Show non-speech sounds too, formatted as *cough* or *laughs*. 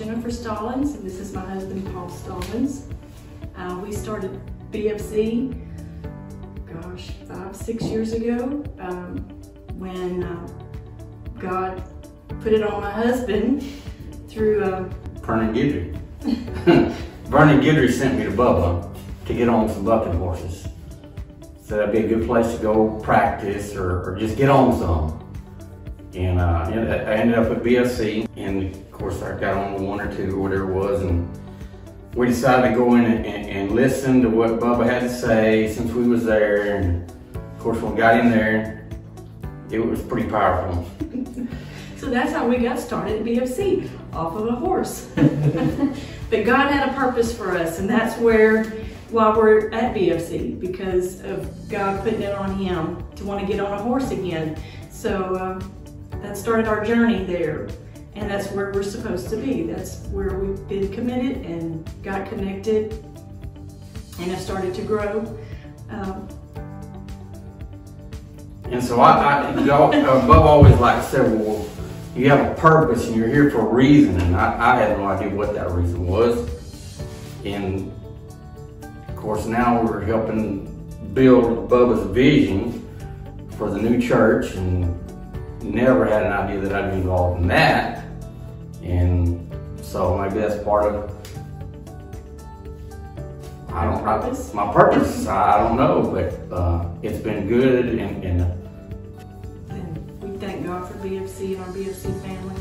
Jennifer Stallone, and this is my husband, Paul Stallone. Uh, we started BFC, gosh, five, six years ago, um, when uh, God put it on my husband through uh, Vernon Guidry. *laughs* Vernon Guidry sent me to Bubba to get on some bucking horses. So that'd be a good place to go practice or, or just get on some. And uh, I ended up at BFC, and of course I got on one or two or whatever it was, and we decided to go in and, and, and listen to what Bubba had to say since we was there. And of course, when we got in there, it was pretty powerful. *laughs* So that's how we got started at BFC, off of a horse. *laughs* but God had a purpose for us, and that's where, while we're at BFC, because of God putting it on him to want to get on a horse again. So uh, that started our journey there. And that's where we're supposed to be. That's where we've been committed and got connected and have started to grow. Um, and so I, I y'all, Bubba always like said, well, you have a purpose and you're here for a reason. And I, I had no idea what that reason was. And of course, now we're helping build Bubba's vision for the new church and never had an idea that I'd be involved in that. And so maybe that's part of I don't purpose? my purpose. I don't know, but uh, it's been good and, and and we thank God for BFC and our BFC family.